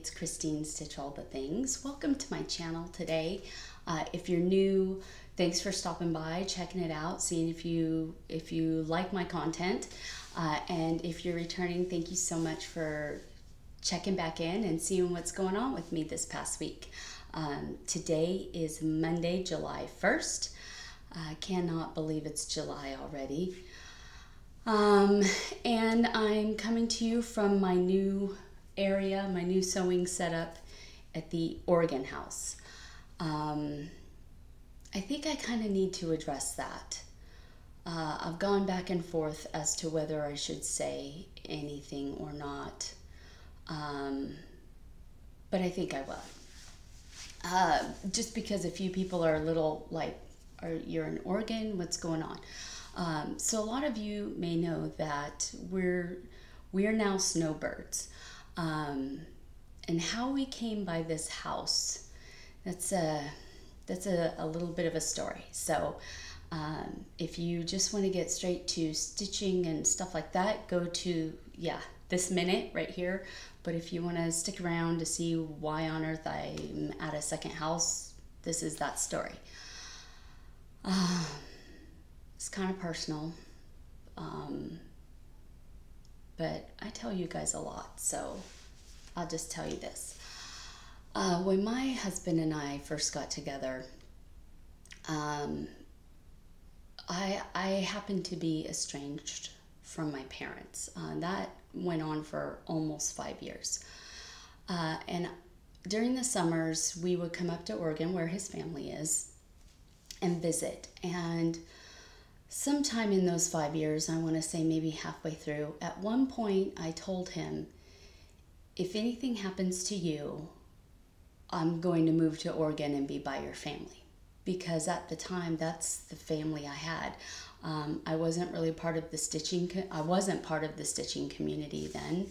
it's Christine Stitch All the Things. Welcome to my channel today. Uh, if you're new, thanks for stopping by, checking it out, seeing if you if you like my content. Uh, and if you're returning, thank you so much for checking back in and seeing what's going on with me this past week. Um, today is Monday, July 1st. I cannot believe it's July already. Um, and I'm coming to you from my new area, my new sewing setup at the Oregon House. Um, I think I kind of need to address that. Uh, I've gone back and forth as to whether I should say anything or not, um, but I think I will. Uh, just because a few people are a little like, are you're in Oregon? What's going on? Um, so a lot of you may know that we're we're now snowbirds, um, and how we came by this house. That's a that's a, a little bit of a story. So. Um, if you just want to get straight to stitching and stuff like that, go to, yeah, this minute right here. But if you want to stick around to see why on earth I'm at a second house, this is that story. Uh, it's kind of personal. Um, but I tell you guys a lot, so I'll just tell you this. Uh, when my husband and I first got together, um, I, I happened to be estranged from my parents. Uh, that went on for almost five years. Uh, and during the summers, we would come up to Oregon, where his family is, and visit. And sometime in those five years, I want to say maybe halfway through, at one point I told him, if anything happens to you, I'm going to move to Oregon and be by your family. Because at the time, that's the family I had. Um, I wasn't really part of the stitching, I wasn't part of the stitching community then.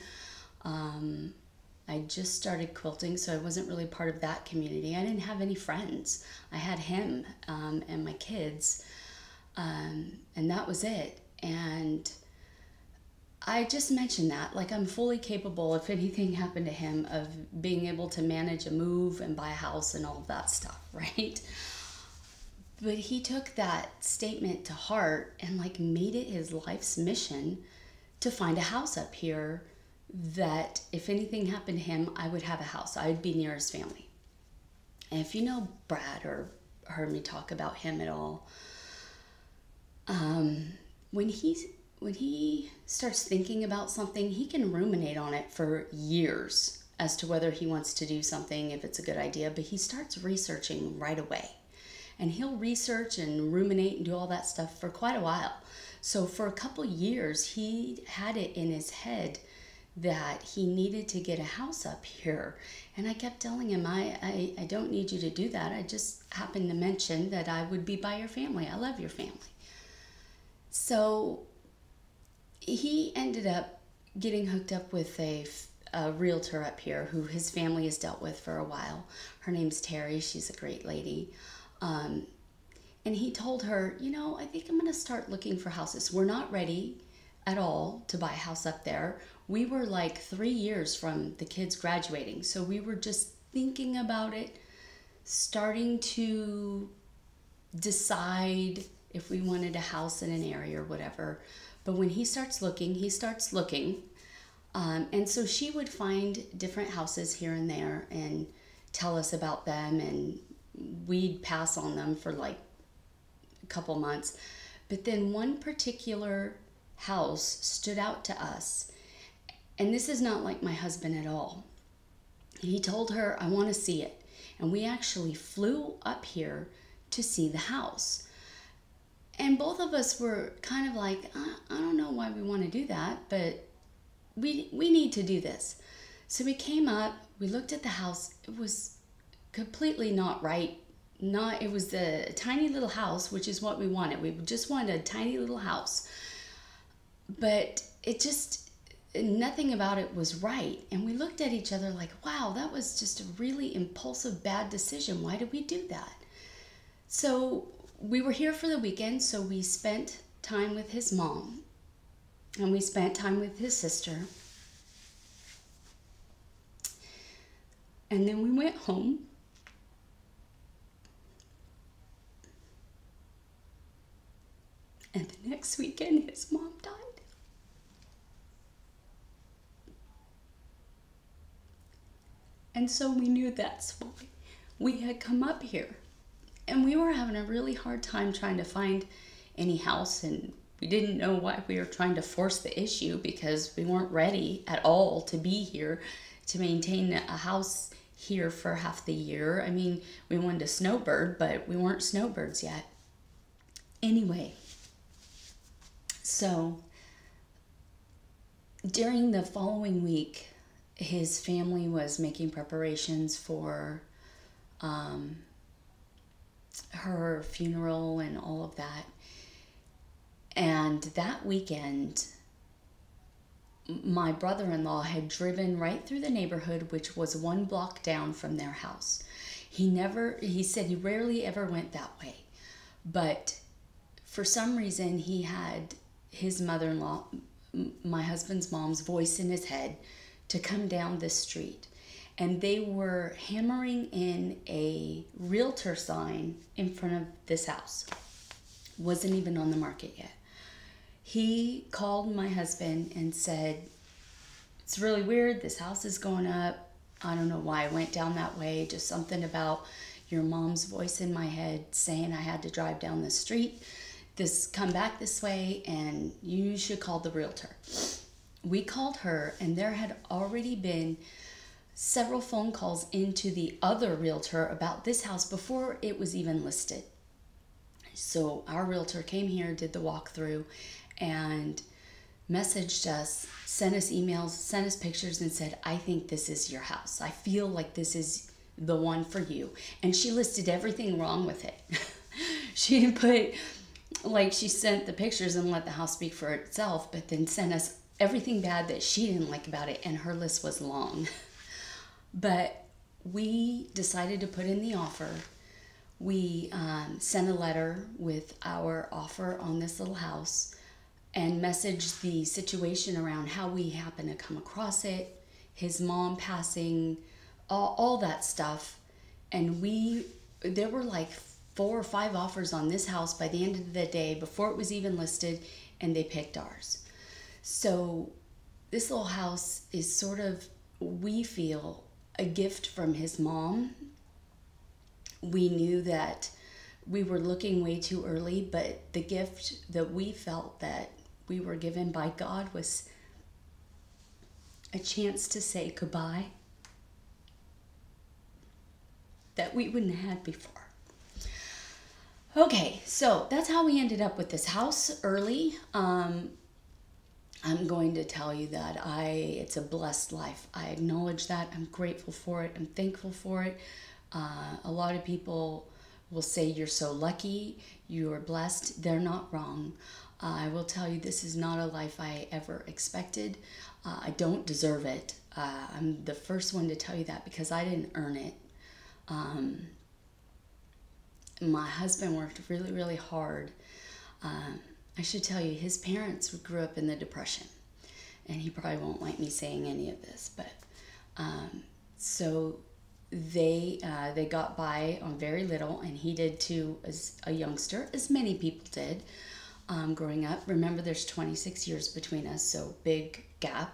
Um, I just started quilting, so I wasn't really part of that community. I didn't have any friends. I had him um, and my kids um, and that was it. And I just mentioned that, like I'm fully capable, if anything happened to him, of being able to manage a move and buy a house and all of that stuff, right? But he took that statement to heart and like made it his life's mission to find a house up here that if anything happened to him, I would have a house. I'd be near his family. And if you know Brad or heard me talk about him at all, um, when he when he starts thinking about something, he can ruminate on it for years as to whether he wants to do something, if it's a good idea. But he starts researching right away, and he'll research and ruminate and do all that stuff for quite a while. So for a couple years, he had it in his head that he needed to get a house up here. And I kept telling him, I, I, I don't need you to do that. I just happened to mention that I would be by your family. I love your family. So he ended up getting hooked up with a, a realtor up here who his family has dealt with for a while. Her name's Terry. She's a great lady. Um, and he told her, you know, I think I'm going to start looking for houses. We're not ready at all to buy a house up there. We were like three years from the kids graduating. So we were just thinking about it, starting to decide if we wanted a house in an area or whatever. But when he starts looking, he starts looking. Um, and so she would find different houses here and there and tell us about them, and we'd pass on them for like a couple months. But then one particular house stood out to us. And this is not like my husband at all. He told her, I want to see it. And we actually flew up here to see the house. And both of us were kind of like, I, I don't know why we want to do that, but we, we need to do this. So we came up, we looked at the house. It was completely not right. Not it was a tiny little house, which is what we wanted. We just wanted a tiny little house. But it just nothing about it was right. And we looked at each other like, wow, that was just a really impulsive bad decision. Why did we do that? So we were here for the weekend, so we spent time with his mom and we spent time with his sister. And then we went home. And the next weekend, his mom died. And so we knew that's why we had come up here. And we were having a really hard time trying to find any house, and we didn't know why we were trying to force the issue because we weren't ready at all to be here to maintain a house here for half the year. I mean, we wanted a snowbird, but we weren't snowbirds yet. Anyway, so during the following week, his family was making preparations for um, her funeral and all of that. And that weekend, my brother in law had driven right through the neighborhood, which was one block down from their house. He never, he said he rarely ever went that way. But for some reason, he had his mother in law, my husband's mom's voice in his head to come down this street. And they were hammering in a realtor sign in front of this house. Wasn't even on the market yet. He called my husband and said, It's really weird. This house is going up. I don't know why I went down that way. Just something about your mom's voice in my head saying I had to drive down the street. This come back this way and you should call the realtor we called her, and there had already been several phone calls into the other realtor about this house before it was even listed. So our realtor came here, did the walkthrough, and messaged us, sent us emails, sent us pictures, and said, I think this is your house. I feel like this is the one for you. And she listed everything wrong with it. she put, like, she sent the pictures and let the house speak for itself, but then sent us everything bad that she didn't like about it, and her list was long. but we decided to put in the offer. We um, sent a letter with our offer on this little house and messaged the situation around how we happened to come across it, his mom passing, all, all that stuff. And we, there were like four or five offers on this house by the end of the day before it was even listed, and they picked ours. So, this little house is sort of, we feel, a gift from his mom. We knew that we were looking way too early, but the gift that we felt that we were given by God was a chance to say goodbye that we wouldn't have had before. Okay, so that's how we ended up with this house early. Um, I'm going to tell you that I it's a blessed life. I acknowledge that. I'm grateful for it. I'm thankful for it. Uh, a lot of people will say you're so lucky, you are blessed. They're not wrong. Uh, I will tell you this is not a life I ever expected. Uh, I don't deserve it. Uh, I'm the first one to tell you that because I didn't earn it. Um, my husband worked really, really hard. Um, I should tell you, his parents grew up in the Depression, and he probably won't like me saying any of this, but um, so they uh, they got by on very little, and he did too as a youngster, as many people did um, growing up. Remember, there's 26 years between us, so big gap.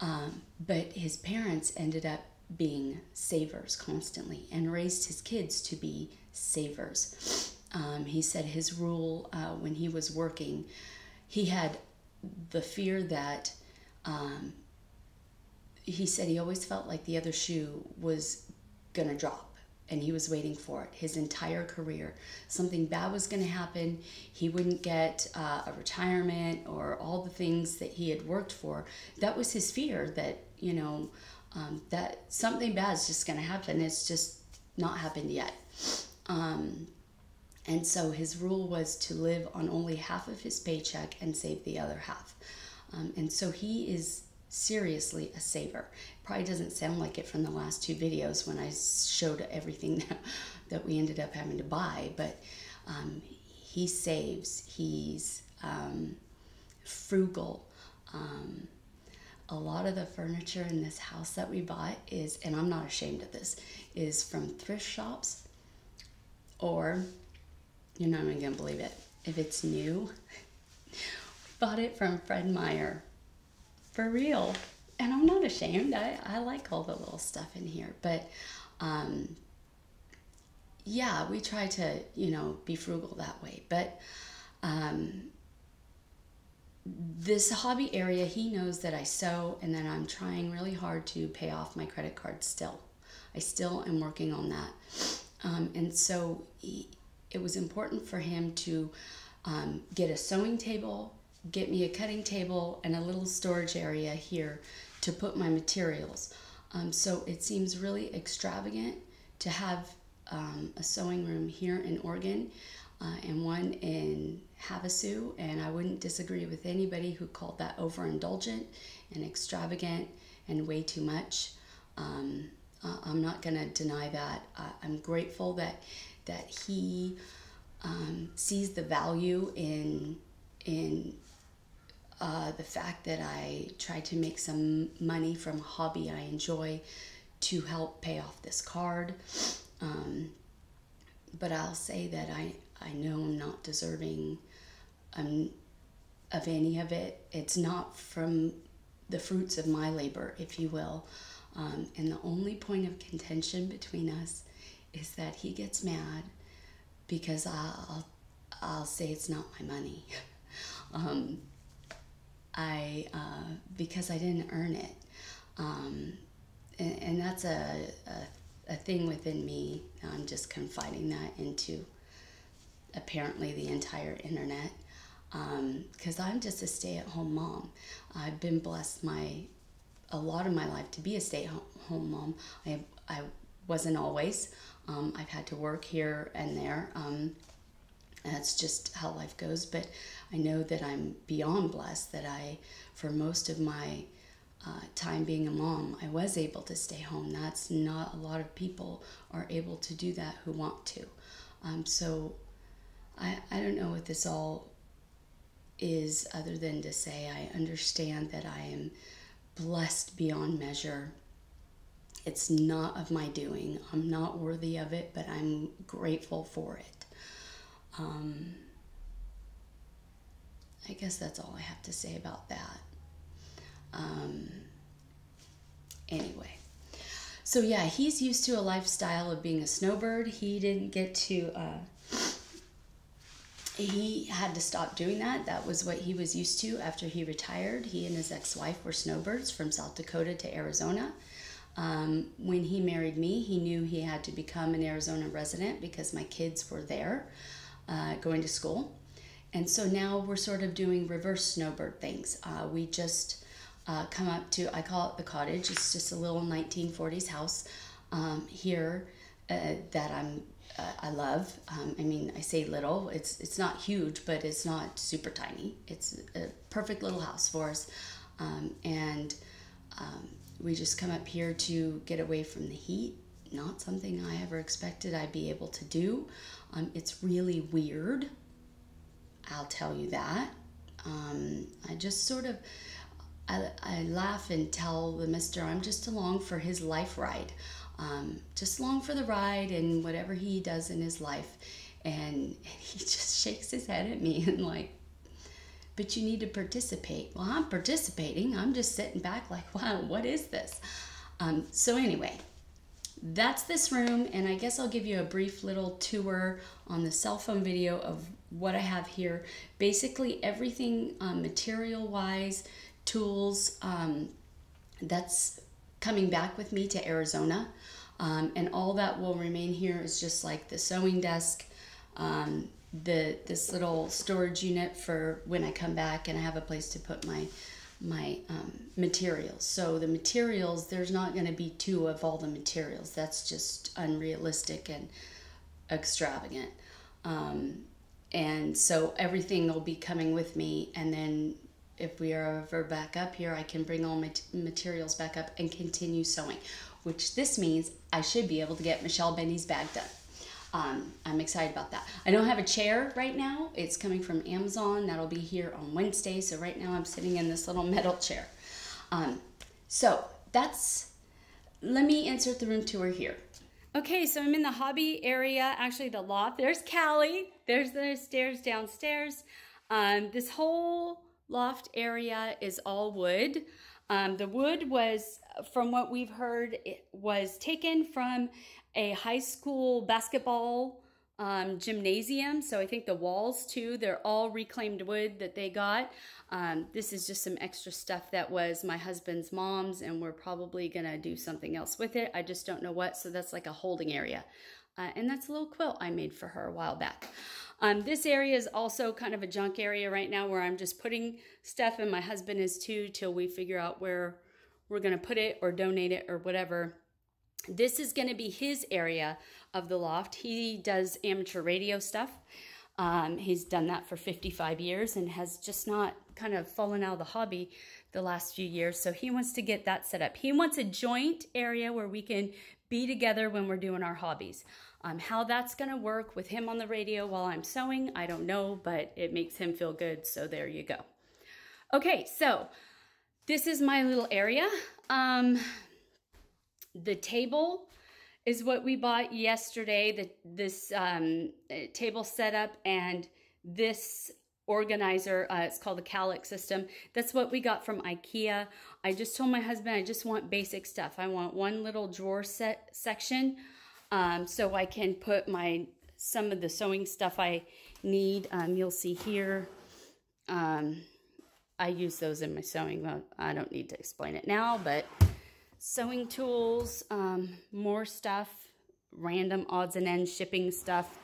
Um, but his parents ended up being savers constantly and raised his kids to be savers. Um, he said his rule uh, when he was working, he had the fear that um, he said he always felt like the other shoe was going to drop and he was waiting for it his entire career. Something bad was going to happen. He wouldn't get uh, a retirement or all the things that he had worked for. That was his fear that, you know, um, that something bad is just going to happen. It's just not happened yet. Um, and so his rule was to live on only half of his paycheck and save the other half. Um, and so he is seriously a saver. Probably doesn't sound like it from the last two videos when I showed everything that, that we ended up having to buy, but um, he saves, he's um, frugal. Um, a lot of the furniture in this house that we bought is, and I'm not ashamed of this, is from thrift shops or you're not even gonna believe it. If it's new, bought it from Fred Meyer. For real. And I'm not ashamed. I, I like all the little stuff in here. But um, yeah, we try to, you know, be frugal that way. But um, this hobby area, he knows that I sew and that I'm trying really hard to pay off my credit card still. I still am working on that. Um, and so he, it was important for him to um, get a sewing table, get me a cutting table, and a little storage area here to put my materials. Um, so it seems really extravagant to have um, a sewing room here in Oregon uh, and one in Havasu, and I wouldn't disagree with anybody who called that overindulgent and extravagant and way too much. Um, uh, I'm not going to deny that. Uh, I'm grateful that that he um, sees the value in in uh, the fact that I tried to make some money from a hobby I enjoy to help pay off this card. Um, but I'll say that I, I know I'm not deserving um, of any of it. It's not from the fruits of my labor, if you will. Um, and the only point of contention between us is that he gets mad because I'll, I'll say it's not my money. um, I uh, because I didn't earn it, um, and, and, that's a, a, a thing within me. I'm just confiding that into apparently the entire internet because um, I'm just a stay-at-home mom. I've been blessed my a lot of my life to be a stay-at-home mom. I I wasn't always. Um, I've had to work here and there. Um, that's just how life goes. But I know that I'm beyond blessed that I, for most of my uh, time being a mom, I was able to stay home. That's not a lot of people are able to do that who want to. Um, so I, I don't know what this all is other than to say I understand that I am blessed beyond measure. It's not of my doing. I'm not worthy of it, but I'm grateful for it. Um, I guess that's all I have to say about that. Um, anyway, so yeah, he's used to a lifestyle of being a snowbird. He didn't get to, uh, he had to stop doing that. That was what he was used to after he retired. He and his ex wife were snowbirds from South Dakota to Arizona. Um, when he married me, he knew he had to become an Arizona resident because my kids were there uh, going to school. And so now we're sort of doing reverse snowbird things. Uh, we just uh, come up to, I call it the cottage. It's just a little 1940s house um, here uh, that I'm, I love. Um, I mean, I say little. It's it's not huge, but it's not super tiny. It's a perfect little house for us, um, and um, we just come up here to get away from the heat. Not something I ever expected I'd be able to do. Um, it's really weird I'll tell you that. Um, I just sort of, I, I laugh and tell the mister I'm just along for his life ride. Um, just along for the ride and whatever he does in his life. And, and he just shakes his head at me and like, but you need to participate. Well, I'm participating. I'm just sitting back like, wow, what is this? Um, so anyway, that's this room and I guess I'll give you a brief little tour on the cell phone video of what I have here. Basically everything um, material wise, tools, um, that's coming back with me to Arizona. Um, and all that will remain here is just like the sewing desk, um, the this little storage unit for when I come back and I have a place to put my my um, materials. So the materials, there's not going to be two of all the materials. That's just unrealistic and extravagant. Um, and so everything will be coming with me. And then if we are ever back up here, I can bring all my materials back up and continue sewing, which this means I should be able to get Michelle Benny's bag done. Um, I'm excited about that. I don't have a chair right now. It's coming from Amazon. That'll be here on Wednesday. So right now I'm sitting in this little metal chair. Um, so that's, let me insert the room tour here. Okay, so I'm in the hobby area, actually the loft. There's Callie. There's the stairs downstairs. Um, this whole loft area is all wood. Um, the wood was, from what we've heard, it was taken from a high school basketball um, gymnasium. So I think the walls too, they're all reclaimed wood that they got. Um, this is just some extra stuff that was my husband's mom's and we're probably gonna do something else with it. I just don't know what. So that's like a holding area. Uh, and that's a little quilt I made for her a while back. Um, this area is also kind of a junk area right now where I'm just putting stuff and my husband is too till we figure out where we're gonna put it or donate it or whatever. This is going to be his area of the loft. He does amateur radio stuff. Um, he's done that for 55 years and has just not kind of fallen out of the hobby the last few years. So he wants to get that set up. He wants a joint area where we can be together when we're doing our hobbies. Um, how that's going to work with him on the radio while I'm sewing, I don't know, but it makes him feel good. So there you go. Okay, so this is my little area. Um, the table is what we bought yesterday, the, this um, table setup and this organizer. Uh, it's called the Kallax system. That's what we got from Ikea. I just told my husband I just want basic stuff. I want one little drawer set section um, so I can put my some of the sewing stuff I need. Um, you'll see here. Um, I use those in my sewing. I don't need to explain it now, but sewing tools, um, more stuff, random odds and ends shipping stuff.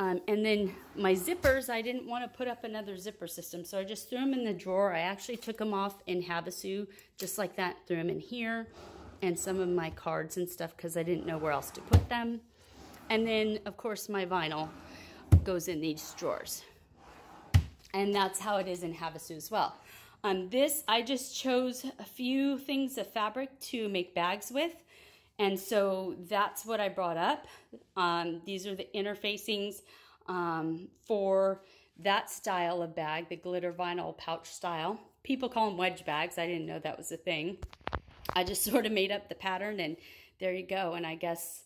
Um, and then my zippers, I didn't want to put up another zipper system, so I just threw them in the drawer. I actually took them off in Havasu, just like that, threw them in here, and some of my cards and stuff because I didn't know where else to put them. And then, of course, my vinyl goes in these drawers. And that's how it is in Havasu as well. Um, this, I just chose a few things of fabric to make bags with. And so that's what I brought up. Um, these are the interfacings um, for that style of bag, the glitter vinyl pouch style. People call them wedge bags. I didn't know that was a thing. I just sort of made up the pattern and there you go. And I guess,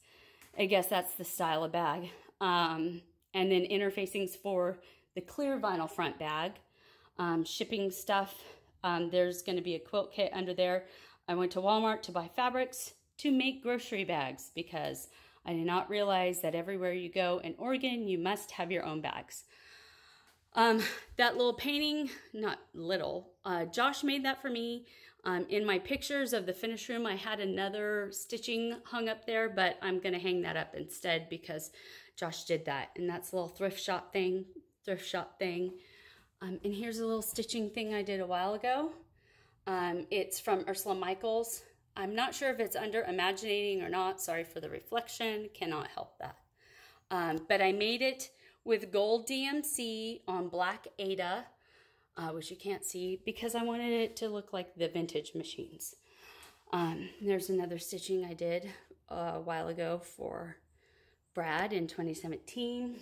I guess that's the style of bag. Um, and then interfacings for the clear vinyl front bag um, shipping stuff. Um, there's going to be a quilt kit under there. I went to Walmart to buy fabrics to make grocery bags because I did not realize that everywhere you go in Oregon, you must have your own bags. Um, that little painting, not little, uh, Josh made that for me. Um, in my pictures of the finished room, I had another stitching hung up there, but I'm going to hang that up instead because Josh did that. And that's a little thrift shop thing, thrift shop thing. Um, and here's a little stitching thing I did a while ago. Um, it's from Ursula Michaels. I'm not sure if it's under Imaginating or not. Sorry for the reflection. Cannot help that. Um, but I made it with gold DMC on black Aida, uh, which you can't see, because I wanted it to look like the vintage machines. Um, there's another stitching I did a while ago for Brad in 2017.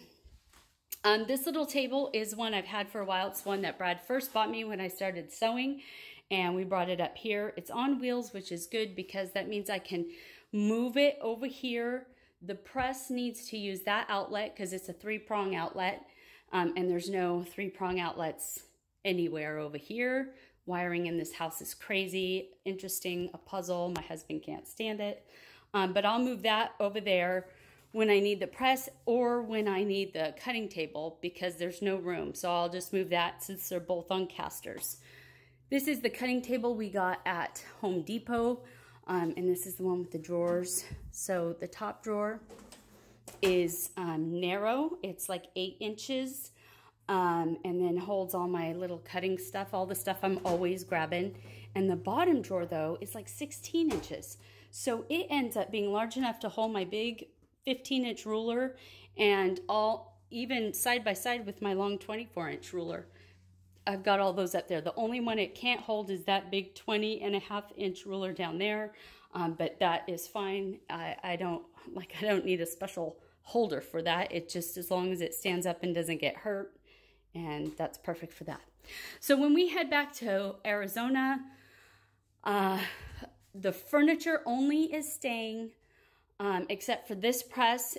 Um, this little table is one I've had for a while. It's one that Brad first bought me when I started sewing and we brought it up here. It's on wheels, which is good because that means I can move it over here. The press needs to use that outlet because it's a three-prong outlet um, and there's no three-prong outlets anywhere over here. Wiring in this house is crazy, interesting, a puzzle. My husband can't stand it. Um, but I'll move that over there when I need the press or when I need the cutting table because there's no room. So I'll just move that since they're both on casters. This is the cutting table we got at Home Depot. Um, and this is the one with the drawers. So the top drawer is um, narrow. It's like eight inches. Um, and then holds all my little cutting stuff, all the stuff I'm always grabbing. And the bottom drawer, though, is like 16 inches. So it ends up being large enough to hold my big 15 inch ruler and all even side by side with my long 24 inch ruler. I've got all those up there. The only one it can't hold is that big 20 and a half inch ruler down there. Um, but that is fine. I, I don't like, I don't need a special holder for that. It just, as long as it stands up and doesn't get hurt. And that's perfect for that. So when we head back to Arizona, Uh, the furniture only is staying, um, except for this press.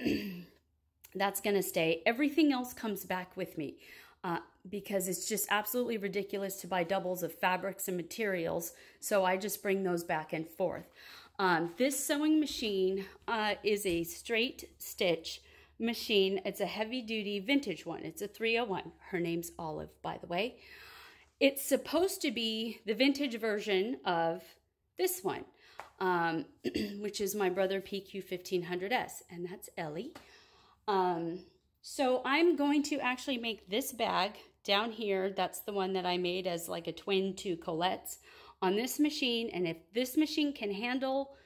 that's going to stay. Everything else comes back with me uh, because it's just absolutely ridiculous to buy doubles of fabrics and materials. So I just bring those back and forth. Um, this sewing machine uh, is a straight stitch machine. It's a heavy duty vintage one. It's a 301. Her name's Olive, by the way. It's supposed to be the vintage version of this one, um, which is my brother PQ1500S, and that's Ellie. Um, so I'm going to actually make this bag down here. That's the one that I made as like a twin to Colette's on this machine. And if this machine can handle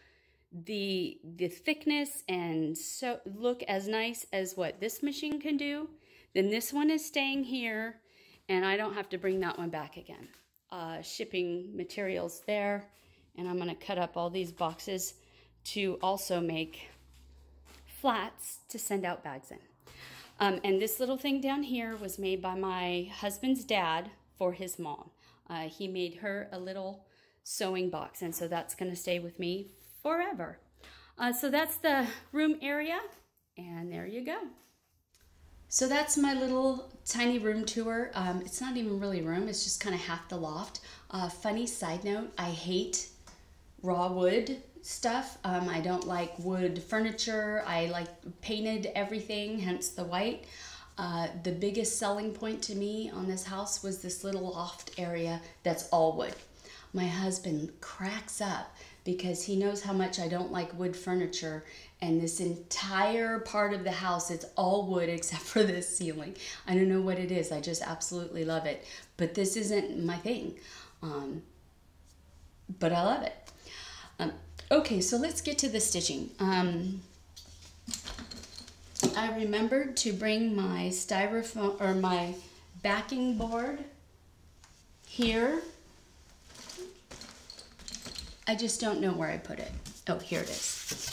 the the thickness and so look as nice as what this machine can do, then this one is staying here and I don't have to bring that one back again. Uh, shipping materials there. And I'm going to cut up all these boxes to also make flats to send out bags in. Um, and this little thing down here was made by my husband's dad for his mom. Uh, he made her a little sewing box, and so that's going to stay with me forever. Uh, so that's the room area, and there you go. So that's my little tiny room tour. Um, it's not even really room, it's just kind of half the loft. Uh, funny side note, I hate raw wood stuff. Um, I don't like wood furniture. I like painted everything, hence the white. Uh, the biggest selling point to me on this house was this little loft area that's all wood. My husband cracks up because he knows how much I don't like wood furniture and this entire part of the house it's all wood except for this ceiling. I don't know what it is. I just absolutely love it. But this isn't my thing. Um, but I love it. Um, Okay, so let's get to the stitching. Um, I remembered to bring my styrofoam or my backing board here. I just don't know where I put it. Oh, here it is.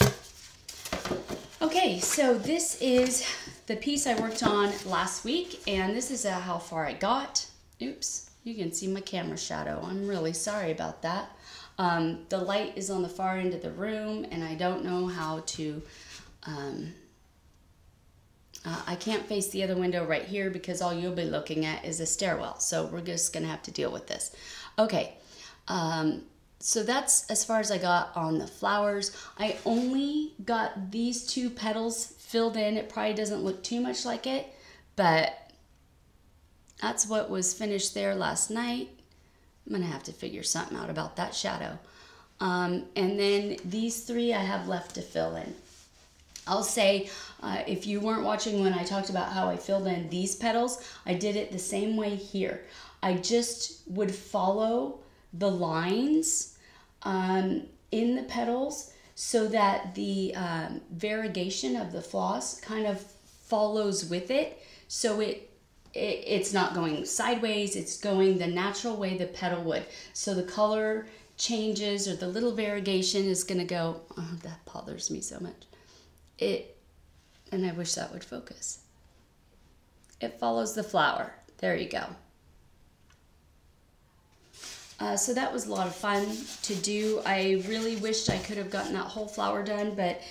Okay, so this is the piece I worked on last week, and this is uh, how far I got. Oops, you can see my camera shadow. I'm really sorry about that. Um, the light is on the far end of the room and I don't know how to, um, uh, I can't face the other window right here because all you'll be looking at is a stairwell. So we're just gonna have to deal with this. Okay, um, so that's as far as I got on the flowers. I only got these two petals filled in. It probably doesn't look too much like it, but that's what was finished there last night. I'm to have to figure something out about that shadow. Um, and then these three I have left to fill in. I'll say, uh, if you weren't watching when I talked about how I filled in these petals, I did it the same way here. I just would follow the lines um, in the petals so that the um, variegation of the floss kind of follows with it. So it it, it's not going sideways, it's going the natural way the petal would. So the color changes or the little variegation is going to go, oh, that bothers me so much. It, and I wish that would focus. It follows the flower. There you go. Uh, so that was a lot of fun to do. I really wished I could have gotten that whole flower done, but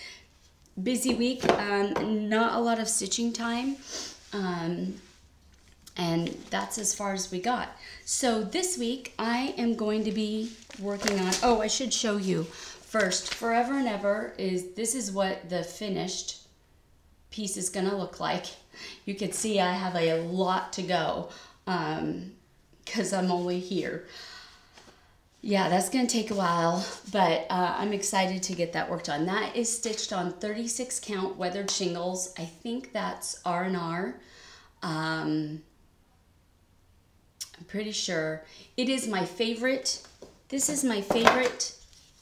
busy week, um, not a lot of stitching time. Um, and that's as far as we got. So this week I am going to be working on, oh, I should show you first. Forever and Ever is, this is what the finished piece is gonna look like. You can see I have a lot to go because um, I'm only here. Yeah, that's gonna take a while, but uh, I'm excited to get that worked on. That is stitched on 36 count weathered shingles. I think that's R&R. Um, I'm pretty sure. It is my favorite. This is my favorite.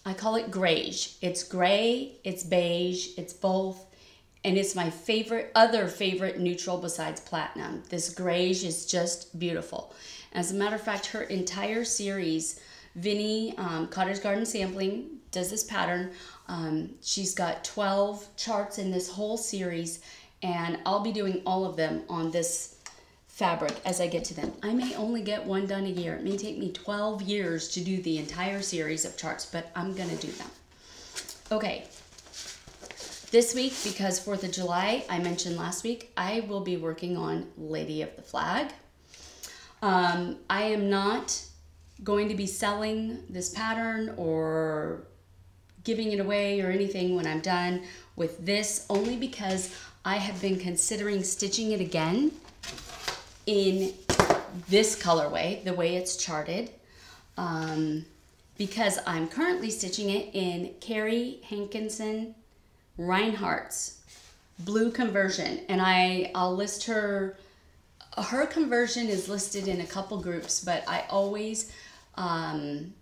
I call it grayish. It's gray, it's beige, it's both. And it's my favorite, other favorite neutral besides platinum. This grayish is just beautiful. As a matter of fact, her entire series, Vinnie um, Cottage Garden Sampling does this pattern. Um, she's got 12 charts in this whole series and I'll be doing all of them on this fabric as I get to them. I may only get one done a year. It may take me 12 years to do the entire series of charts, but I'm gonna do them. Okay, this week, because 4th of July, I mentioned last week, I will be working on Lady of the Flag. Um, I am not going to be selling this pattern or giving it away or anything when I'm done with this, only because I have been considering stitching it again in this colorway, the way it's charted, um, because I'm currently stitching it in Carrie Hankinson Reinhart's blue conversion. And I, I'll list her, her conversion is listed in a couple groups, but I always um,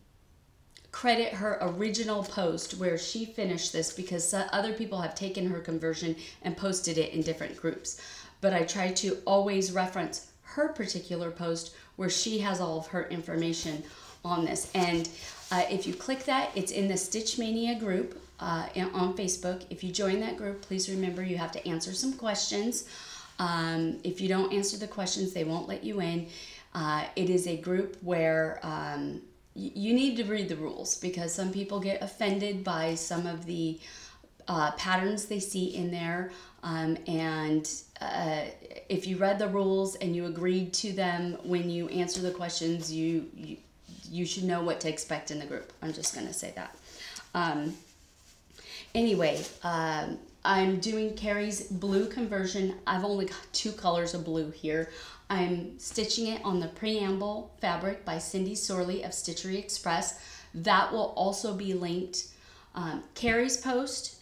credit her original post where she finished this because other people have taken her conversion and posted it in different groups. But I try to always reference her particular post where she has all of her information on this. And uh, if you click that, it's in the Stitch Maynia group uh, on Facebook. If you join that group, please remember you have to answer some questions. Um, if you don't answer the questions, they won't let you in. Uh, it is a group where um, you need to read the rules because some people get offended by some of the uh, patterns they see in there. Um, and uh, if you read the rules and you agreed to them when you answer the questions, you, you, you should know what to expect in the group. I'm just going to say that. Um, anyway, um, I'm doing Carrie's blue conversion. I've only got two colors of blue here. I'm stitching it on the preamble fabric by Cindy Sorley of Stitchery Xpress. That will also be linked. Um, Carrie's post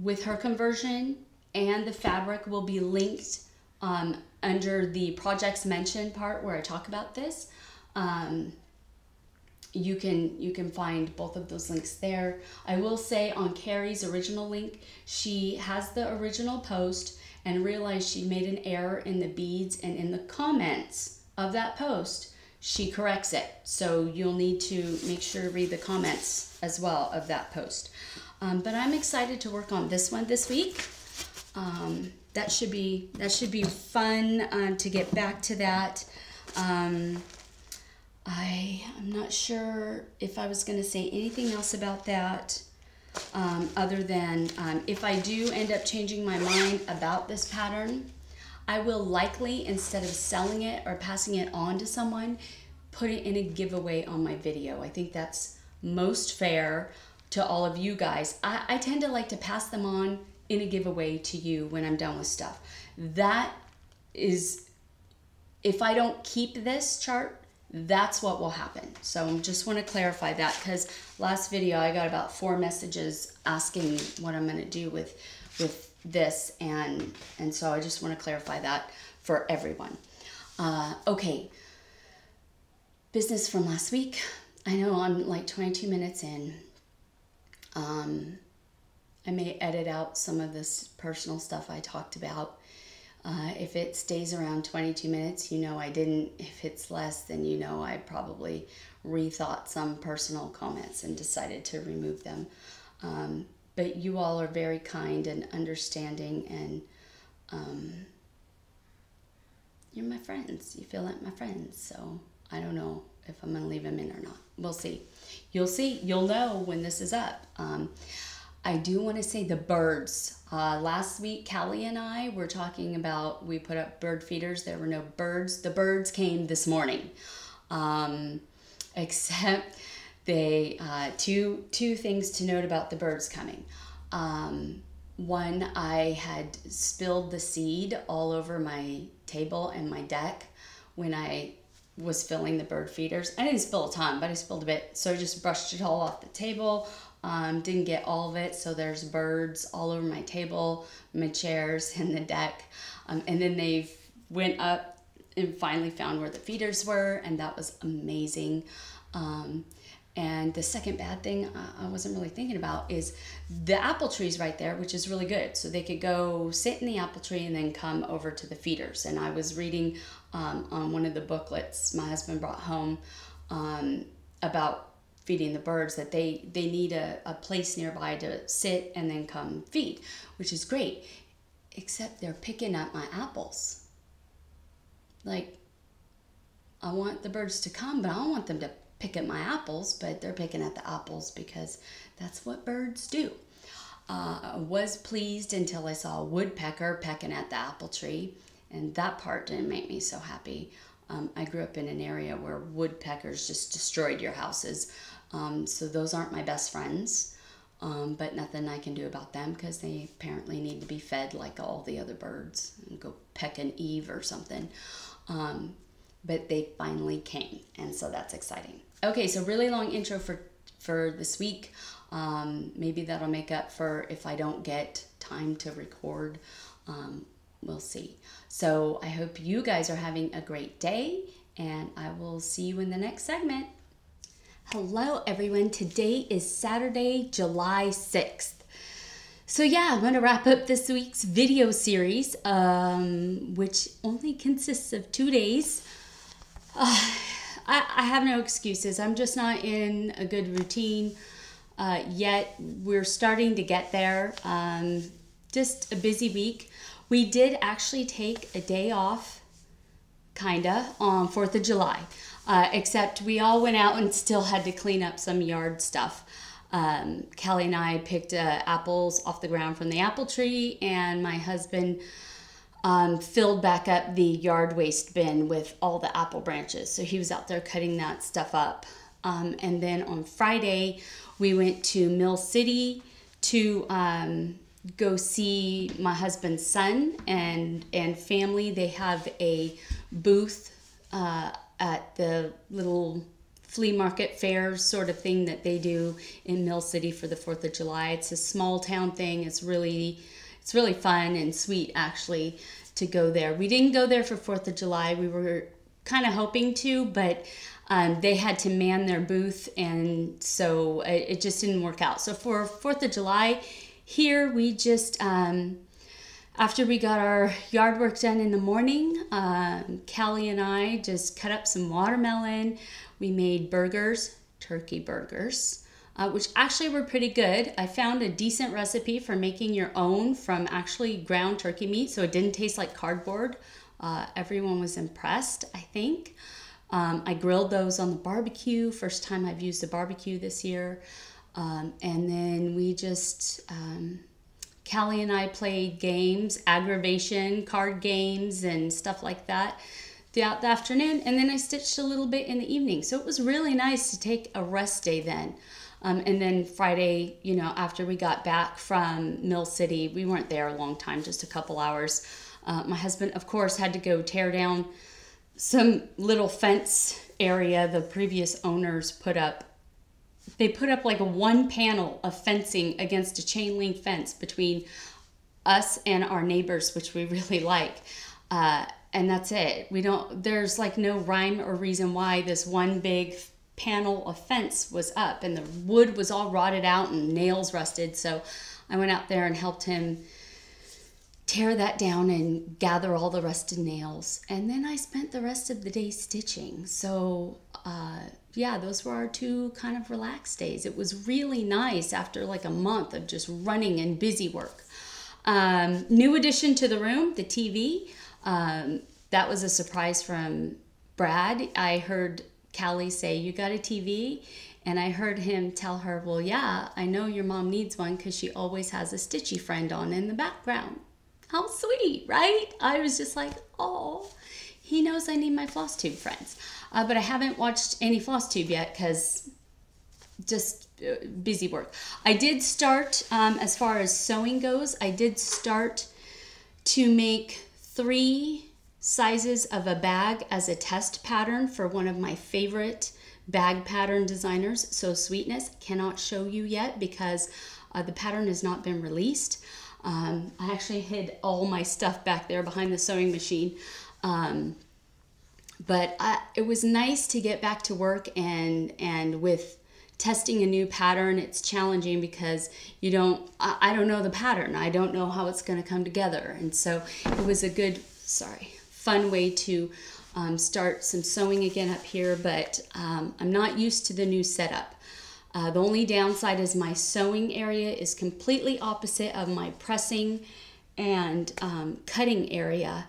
with her conversion and the fabric will be linked um, under the projects mentioned part where I talk about this. Um, you can you can find both of those links there. I will say on Carrie's original link, she has the original post and realized she made an error in the beads and in the comments of that post, she corrects it. So you'll need to make sure to read the comments as well of that post. Um, but I'm excited to work on this one this week. Um, that should be that should be fun uh, to get back to that. Um, I am not sure if I was going to say anything else about that um, other than um, if I do end up changing my mind about this pattern, I will likely, instead of selling it or passing it on to someone, put it in a giveaway on my video. I think that's most fair to all of you guys. I, I tend to like to pass them on in a giveaway to you when I'm done with stuff. That is, if I don't keep this chart, that's what will happen. So I just want to clarify that because last video I got about four messages asking what I'm going to do with with this and and so I just want to clarify that for everyone. Uh, okay, business from last week. I know I'm like 22 minutes in. Um, I may edit out some of this personal stuff I talked about uh, if it stays around 22 minutes, you know I didn't. If it's less, then you know I probably rethought some personal comments and decided to remove them. Um, but you all are very kind and understanding, and um, you're my friends. You feel like my friends. So I don't know if I'm going to leave them in or not. We'll see. You'll see. You'll know when this is up. Um, I do want to say the birds. Uh, last week, Callie and I were talking about, we put up bird feeders. There were no birds. The birds came this morning. Um, except they, uh, two, two things to note about the birds coming. Um, one, I had spilled the seed all over my table and my deck when I was filling the bird feeders. I didn't spill a ton, but I spilled a bit. So I just brushed it all off the table, um, didn't get all of it, so there's birds all over my table, my chairs, and the deck. Um, and then they went up and finally found where the feeders were, and that was amazing. Um, and the second bad thing I wasn't really thinking about is the apple tree's right there, which is really good. So they could go sit in the apple tree and then come over to the feeders. And I was reading um, on one of the booklets my husband brought home um, about feeding the birds that they they need a, a place nearby to sit and then come feed which is great except they're picking up my apples like I want the birds to come, but I don't want them to pick at my apples, but they're picking at the apples because that's what birds do. Uh, I was pleased until I saw a woodpecker pecking at the apple tree, and that part didn't make me so happy. Um, I grew up in an area where woodpeckers just destroyed your houses, um, so those aren't my best friends. Um, but nothing I can do about them because they apparently need to be fed like all the other birds and go peck an eave or something. Um, but they finally came, and so that's exciting. Okay, so really long intro for for this week. Um, maybe that'll make up for if I don't get time to record. We'll see. So I hope you guys are having a great day, and I will see you in the next segment. Hello, everyone. Today is Saturday, July 6th. So, yeah, I'm going to wrap up this week's video series, um, which only consists of two days. Uh, I, I, have no excuses. I'm just not in a good routine uh, yet. We're starting to get there. Um, just a busy week. We did actually take a day off, kinda, on 4th of July, uh, except we all went out and still had to clean up some yard stuff. Um, Kelly and I picked uh, apples off the ground from the apple tree, and my husband um, filled back up the yard waste bin with all the apple branches. So he was out there cutting that stuff up. Um, and then on Friday, we went to Mill City to um, go see my husband's son and and family. They have a booth uh, at the little flea market fair sort of thing that they do in Mill City for the Fourth of July. It's a small town thing. It's really it's really fun and sweet actually to go there. We didn't go there for 4th of July. We were kind of hoping to, but um, they had to man their booth, and so it, it, just didn't work out. So for 4th of July, here we just, um, after we got our yard work done in the morning, um, Callie and I just cut up some watermelon. We made burgers, turkey burgers uh, which actually were pretty good. I found a decent recipe for making your own from actually ground turkey meat, so it didn't taste like cardboard. Uh, everyone was impressed, I think. Um, I grilled those on the barbecue, first time I've used a barbecue this year. Um, and then we just, um, Callie and I played games, aggravation, card games, and stuff like that throughout the afternoon. And then I stitched a little bit in the evening. So it was really nice to take a rest day then. Um, and then Friday, you know, after we got back from Mill City, we weren't there a long time, just a couple hours. Uh, my husband, of course, had to go tear down some little fence area the previous owners put up. They put up like one panel of fencing against a chain link fence between us and our neighbors, which we really like. Uh, and that's it. We don't, there's like no rhyme or reason why this one big panel of fence was up and the wood was all rotted out and nails rusted. So I went out there and helped him tear that down and gather all the rusted nails. And then I spent the rest of the day stitching. So, uh, yeah, those were our two kind of relaxed days. It was really nice after like a month of just running and busy work. Um, new addition to the room, the TV. Um, that was a surprise from Brad. I heard Callie say, You got a TV? And I heard him tell her, Well, yeah, I know your mom needs one because she always has a stitchy friend on in the background. How sweet, right? I was just like, Oh, he knows I need my Flosstube friends. Uh, but I haven't watched any Flosstube yet because just uh, busy work. I did start, um, as far as sewing goes, I did start to make three sizes of a bag as a test pattern for one of my favorite bag pattern designers, Sew Sweetness. Cannot show you yet because uh, the pattern has not been released. Um, I actually hid all my stuff back there behind the sewing machine. Um, but I, it was nice to get back to work and and with testing a new pattern it's challenging because you don't I, I don't know the pattern. I don't know how it's going to come together. And so it was a good sorry fun way to um, start some sewing again up here, but um, I'm not used to the new setup. Uh, the only downside is my sewing area is completely opposite of my pressing and um, cutting area,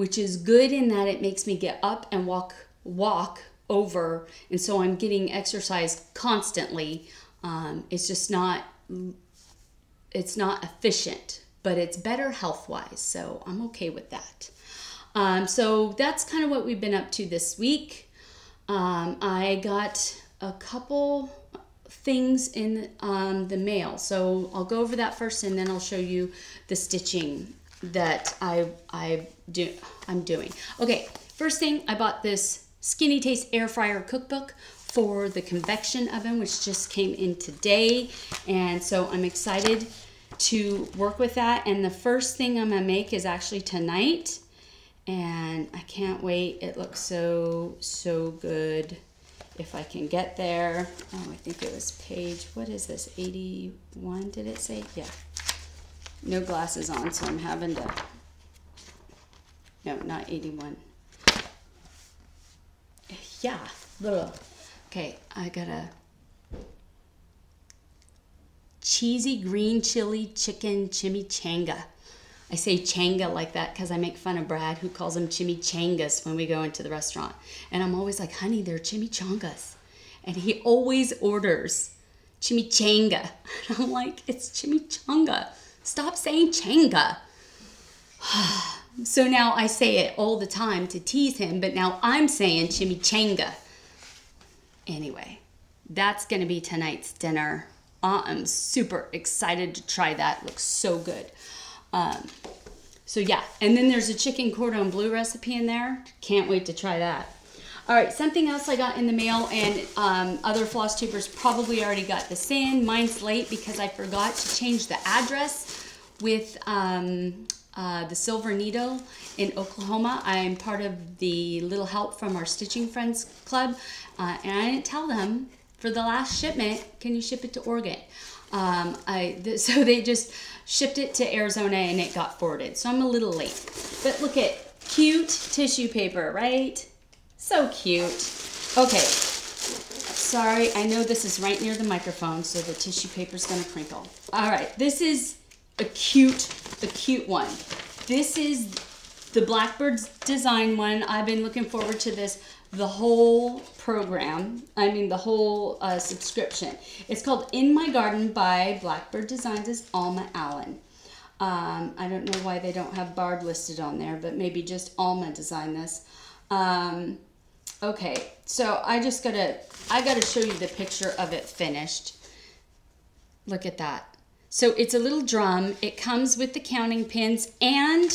which is good in that it makes me get up and walk walk over, and so I'm getting exercise constantly. Um, it's just not it's not efficient, but it's better health wise, so I'm okay with that. Um, so that's kind of what we've been up to this week. Um, I got a couple things in um, the mail, so I'll go over that first, and then I'll show you the stitching that I I do I'm doing. Okay, first thing I bought this Skinnytaste air fryer cookbook for the convection oven, which just came in today, and so I'm excited to work with that. And the first thing I'm gonna make is actually tonight, and I can't wait. It looks so so good. If I can get there, oh, I think it was page. What is this? 81? Did it say? Yeah no glasses on, so I'm having to, no, not 81. Yeah, little. Okay, I got a cheesy green chili chicken chimichanga. I say changa like that because I make fun of Brad who calls them chimichangas when we go into the restaurant. And I'm always like, honey, they're chimichangas. And he always orders chimichanga. And I'm like, it's chimichanga. Stop saying changa. so now I say it all the time to tease him, but now I'm saying chimichanga. Anyway, that's going to be tonight's dinner. Uh, I'm super excited to try that. Looks so good. Um, so yeah, and then there's a chicken cordon bleu recipe in there. Can't wait to try that. All right, something else I got in the mail, and um, other Flosstubers probably already got this in. Mine's late because I forgot to change the address with um, uh, the Silver Needle in Oklahoma. I'm part of the Little Help from our Stitching Friends Club, uh, and I didn't tell them for the last shipment, can you ship it to Oregon? Um, I th so they just shipped it to Arizona and it got forwarded. So I'm a little late. But look at cute tissue paper, right? So cute. Okay, sorry, I know this is right near the microphone, so the tissue paper is gonna crinkle. All right, this is a cute, a cute one. This is the Blackbird's design one. I've been looking forward to this the whole program. I mean, the whole uh, subscription. It's called In My Garden by Blackbird Designs. is Alma Allen. Um, I don't know why they don't have Barb listed on there, but maybe just Alma designed this. Um, Okay, so I just gotta, I gotta show you the picture of it finished. Look at that. So it's a little drum. It comes with the counting pins and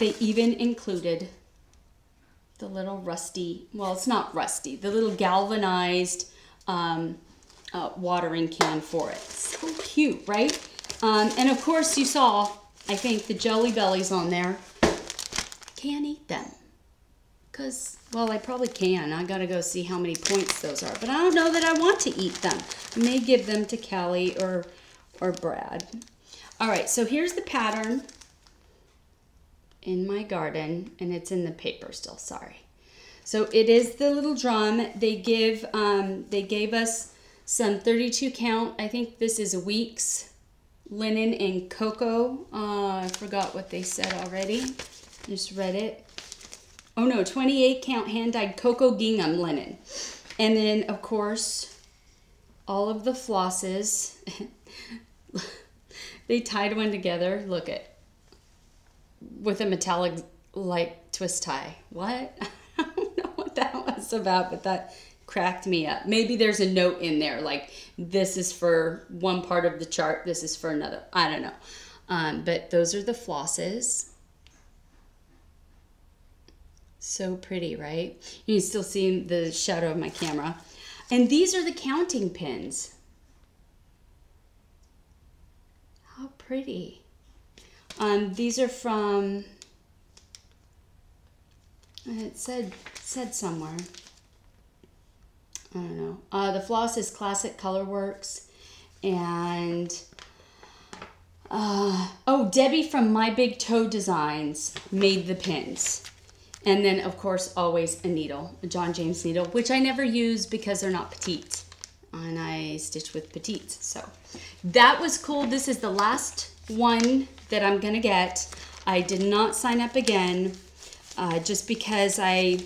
they even included the little rusty, well, it's not rusty, the little galvanized um, uh, watering can for it. So cute, right? Um, and of course you saw, I think, the Jelly Bellies on there. Can't eat them because, well, I probably can. I got to go see how many points those are. But I don't know that I want to eat them. I may give them to Callie or, or Brad. All right, so here's the pattern in my garden, and it's in the paper still, sorry. So it is the little drum. They give, um, they gave us some 32 count, I think this is a week's linen and cocoa. Uh, I forgot what they said already. Just read it oh no, 28 count hand dyed cocoa gingham linen. And then, of course, all of the flosses. they tied one together. Look at with a metallic like twist tie. What? I don't know what that was about, but that cracked me up. Maybe there's a note in there like this is for one part of the chart, this is for another. I don't know. Um, but those are the flosses. So pretty, right? You can still see the shadow of my camera. And these are the counting pins. How pretty. Um, these are from, it said, said somewhere. I don't know. Uh, the floss is Classic Colorworks. And, uh, oh, Debbie from My Big Toe Designs made the pins. And then, of course, always a needle, a John James needle, which I never use because they're not petite. And I stitch with petites. So that was cool. This is the last one that I'm to get. I did not sign up again. uh, just because I,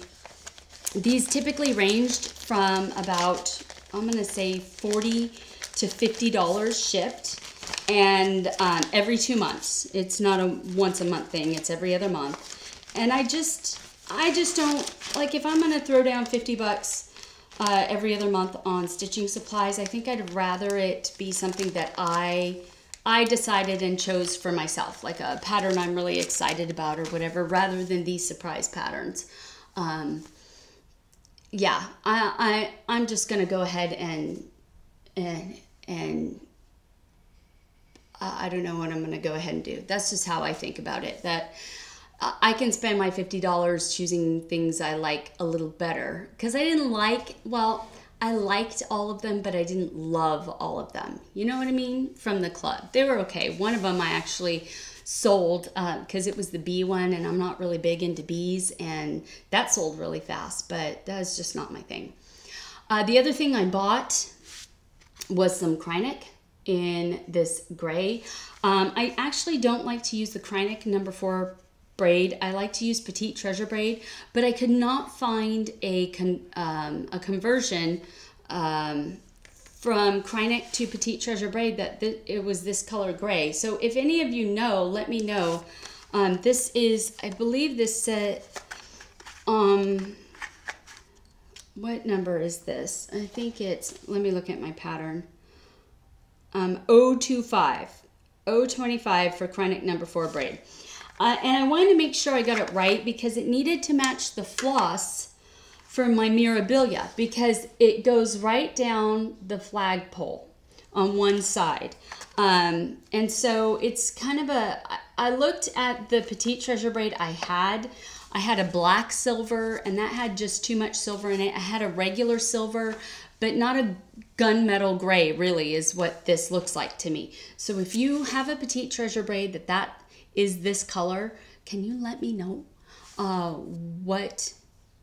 these typically ranged from about, I'm gonna say 40 to $50 shipped and um, every two months. It's not a once a month thing, it's every other month. And I just, I just don't, like if I'm gonna throw down 50 bucks uh, every other month on stitching supplies, I think I'd rather it be something that I I decided and chose for myself, like a pattern I'm really excited about or whatever, rather than these surprise patterns. Um, yeah, I, I I'm just gonna go ahead and and and I don't know what I'm gonna go ahead and do. That's just how I think about it. That I can spend my fifty dollars choosing things I like a little better because I didn't like well I liked all of them, but I didn't love all of them. You know what I mean? From the club. They were okay. One of them I actually sold because uh, it was the bee one, and I'm not really big into bees, and that sold really fast, but that's just not my thing. Uh, the other thing I bought was some Kreinik in this gray. Um, I actually don't like to use the Kreinik number four braid. I like to use Petite Treasure braid, but I could not find a con, um, a conversion um, from Kreinik to Petite Treasure braid that th it was this color gray. So if any of you know, let me know. Um, this is, I believe this set, um, what number is this? I think it's, let me look at my pattern. Um, 025, 025 for Kreinik number four braid. Uh, and I wanted to make sure I got it right because it needed to match the floss for my Mirabilia because it goes right down the flagpole on one side. Um, and so it's kind of a, I looked at the Petite Treasure braid I had. I had a black silver and that had just too much silver in it. I had a regular silver, but not a gunmetal gray really is what this looks like to me. So if you have a Petite Treasure braid that that is this color, can you let me know uh, what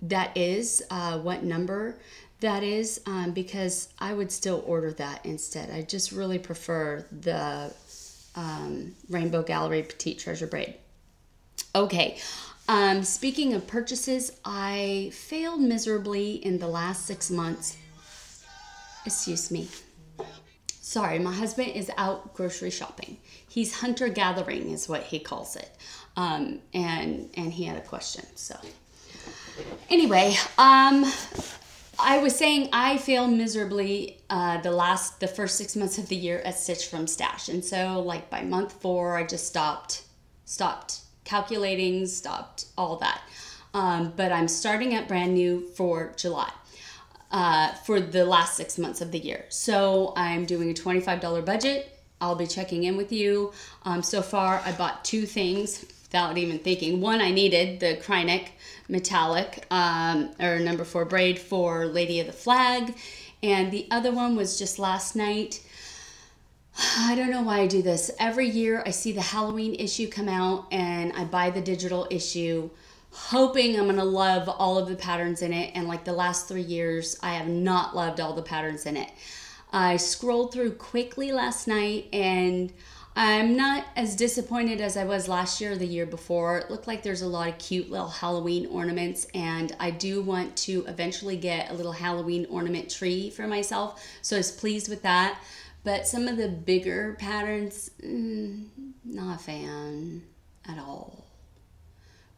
that is, uh, what number that is, um, because I would still order that instead. I just really prefer the um, Rainbow Gallery Petite Treasure Braid. Okay, um, speaking of purchases, I failed miserably in the last six months. Excuse me. Sorry, my husband is out grocery shopping. He's hunter gathering, is what he calls it. Um, and and he had a question. So anyway, um, I was saying I failed miserably uh, the last the first six months of the year at Stitch from Stash, and so like by month four, I just stopped stopped calculating, stopped all that. Um, but I'm starting up brand new for July uh, for the last six months of the year. So I'm doing a $25 budget. I'll be checking in with you. Um, so far, I bought two things without even thinking. One, I needed the Kreinik metallic um, or number four braid for Lady of the Flag. And the other one was just last night. I don't know why I do this. Every year I see the Halloween issue come out and I buy the digital issue hoping I'm gonna love all of the patterns in it. And like the last three years, I have not loved all the patterns in it. I scrolled through quickly last night and I'm not as disappointed as I was last year or the year before. It looked like there's a lot of cute little Halloween ornaments, and I do want to eventually get a little Halloween ornament tree for myself. So I was pleased with that. But some of the bigger patterns, mm, not a fan at all.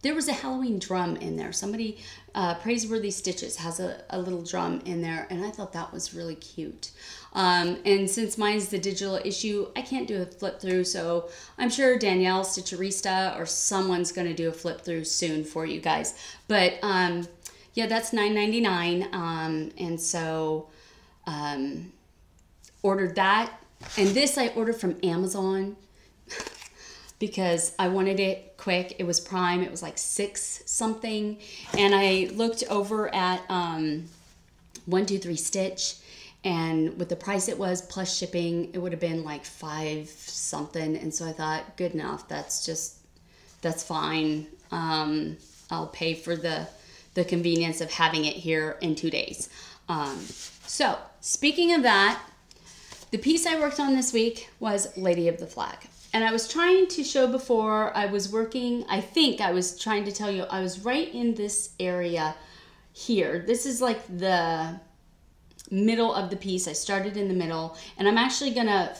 There was a Halloween drum in there. Somebody, uh, Praiseworthy Stitches has a, a little drum in there, and I thought that was really cute. Um, and since mine's the digital issue, I can't do a flip through, so I'm sure Danielle Stitcherista or someone's going to do a flip through soon for you guys. But um, yeah, that's $9.99. Um, and so um, ordered that. And this I ordered from Amazon because I wanted it quick. It was prime. It was like six something. And I looked over at um, 123 Stitch and with the price it was plus shipping, it would have been like five something. And so I thought, good enough. That's just, that's fine. Um, I'll pay for the, the convenience of having it here in two days. Um, so speaking of that, the piece I worked on this week was Lady of the Flag. And I was trying to show before I was working, I think I was trying to tell you, I was right in this area here. This is like the middle of the piece. I started in the middle and I'm actually gonna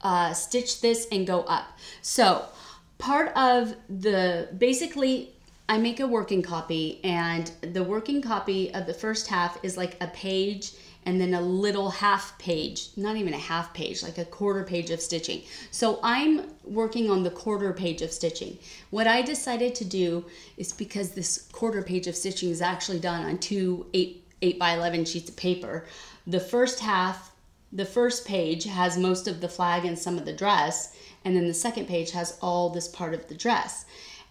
uh, stitch this and go up. So part of the, basically I make a working copy and the working copy of the first half is like a page and then a little half page, not even a half page, like a quarter page of stitching. So I'm working on the quarter page of stitching. What I decided to do is because this quarter page of stitching is actually done on two 8, 8 by 11 sheets of paper, the first half, the first page has most of the flag and some of the dress, and then the second page has all this part of the dress.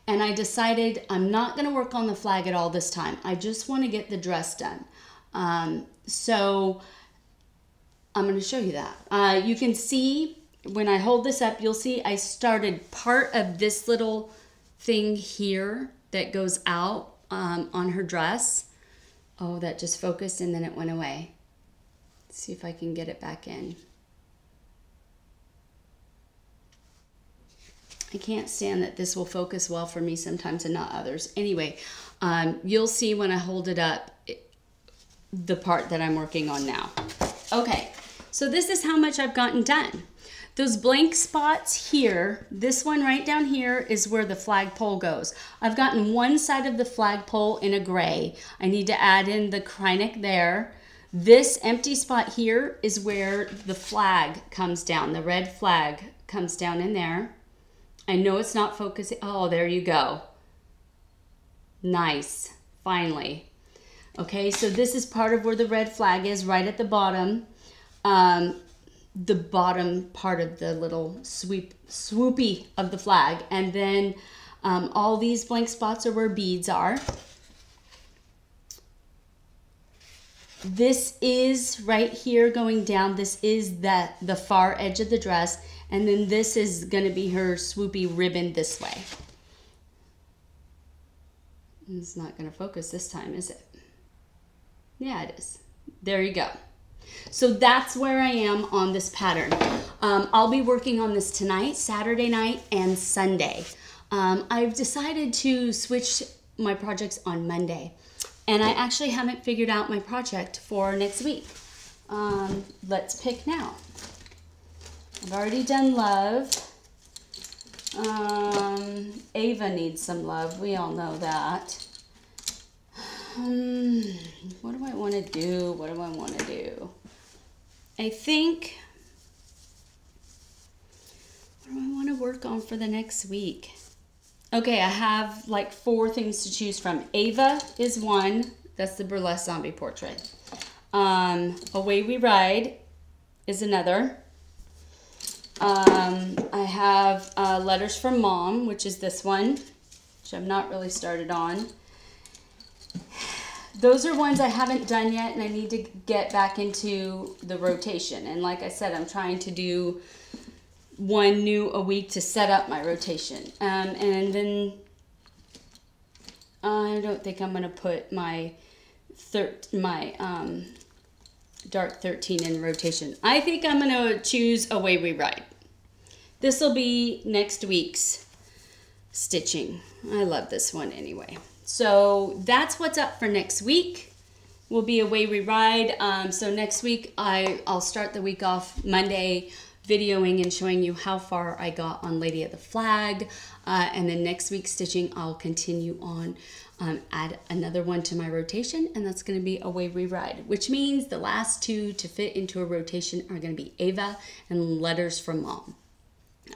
And I decided I'm not gonna work on the flag at all this time. I just wanna get the dress done. Um, so I'm going to show you that. Uh, you can see when I hold this up, you'll see I started part of this little thing here that goes out um, on her dress. Oh, that just focused and then it went away. Let's see if I can get it back in. I can't stand that this will focus well for me sometimes and not others. Anyway, um, you'll see when I hold it up, the part that I'm working on now. Okay, so this is how much I've gotten done. Those blank spots here, this one right down here is where the flagpole goes. I've gotten one side of the flagpole in a gray. I need to add in the Kreinik there. This empty spot here is where the flag comes down. The red flag comes down in there. I know it's not focusing. Oh, there you go. Nice, finally. Okay, so this is part of where the red flag is, right at the bottom. Um, the bottom part of the little sweep swoopy of the flag. And then um, all these blank spots are where beads are. This is right here going down. This is the, the far edge of the dress. And then this is going to be her swoopy ribbon this way. It's not going to focus this time, is it? Yeah, it is. There you go. So that's where I am on this pattern. Um, I'll be working on this tonight, Saturday night, and Sunday. Um, I've decided to switch my projects on Monday. And I actually haven't figured out my project for next week. Um, let's pick now. I've already done love. Um, Ava needs some love. We all know that. Um, what do I want to do? What do I want to do? I think, what do I want to work on for the next week? Okay, I have like four things to choose from. Ava is one. That's the burlesque zombie portrait. Um, Away We Ride is another. Um, I have uh, Letters from Mom, which is this one, which I'm not really started on those are ones I haven't done yet and I need to get back into the rotation. And like I said, I'm trying to do one new a week to set up my rotation. Um, and then I don't think I'm going to put my thir my um, dark 13 in rotation. I think I'm going to choose Away We Ride. This will be next week's stitching. I love this one anyway. So that's what's up for next week. Will be Away We Ride. Um, so next week, I, I'll start the week off Monday videoing and showing you how far I got on Lady of the Flag. Uh, and then next week stitching, I'll continue on, um, add another one to my rotation, and that's gonna be Away We Ride, which means the last two to fit into a rotation are gonna be Ava and Letters from Mom.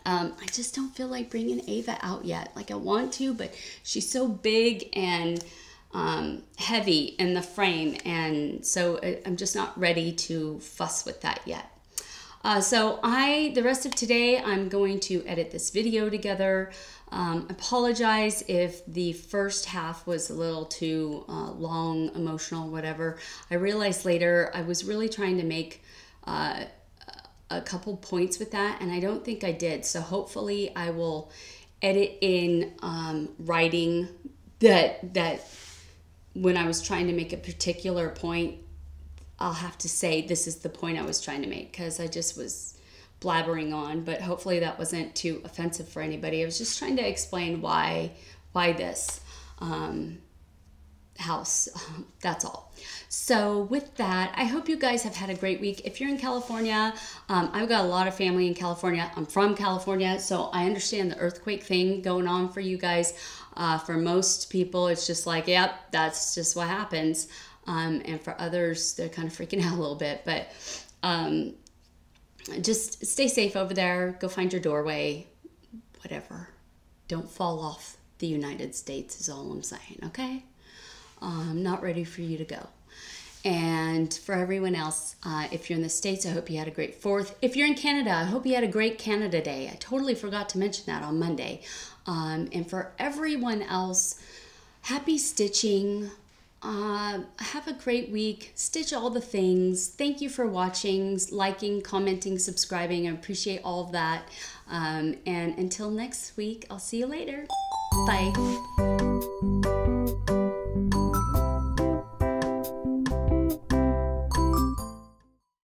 Um, I just don't feel like bringing Ava out yet. Like I want to, but she's so big and um, heavy in the frame, and so I'm just not ready to fuss with that yet. Uh, so I, the rest of today, I'm going to edit this video together. Um, apologize if the first half was a little too uh, long, emotional, whatever. I realized later I was really trying to make uh, a couple points with that, and I don't think I did. So hopefully, I will edit in um, writing that that when I was trying to make a particular point, I'll have to say this is the point I was trying to make because I just was blabbering on, but hopefully that wasn't too offensive for anybody. I was just trying to explain why why this um, house. That's all. So, with that, I hope you guys have had a great week. If you're in California, um, I've got a lot of family in California. I'm from California, so I understand the earthquake thing going on for you guys. Uh, for most people, it's just like, yep, that's just what happens. Um, and for others, they're kind of freaking out a little bit. But um, just stay safe over there. Go find your doorway, whatever. Don't fall off the United States, is all I'm saying, okay? I'm not ready for you to go. And for everyone else, uh, if you're in the States, I hope you had a great 4th. If you're in Canada, I hope you had a great Canada Day. I totally forgot to mention that on Monday. Um, and for everyone else, happy stitching. Uh, have a great week. Stitch all the things. Thank you for watching, liking, commenting, subscribing. I appreciate all of that. Um, and until next week, I'll see you later. Bye.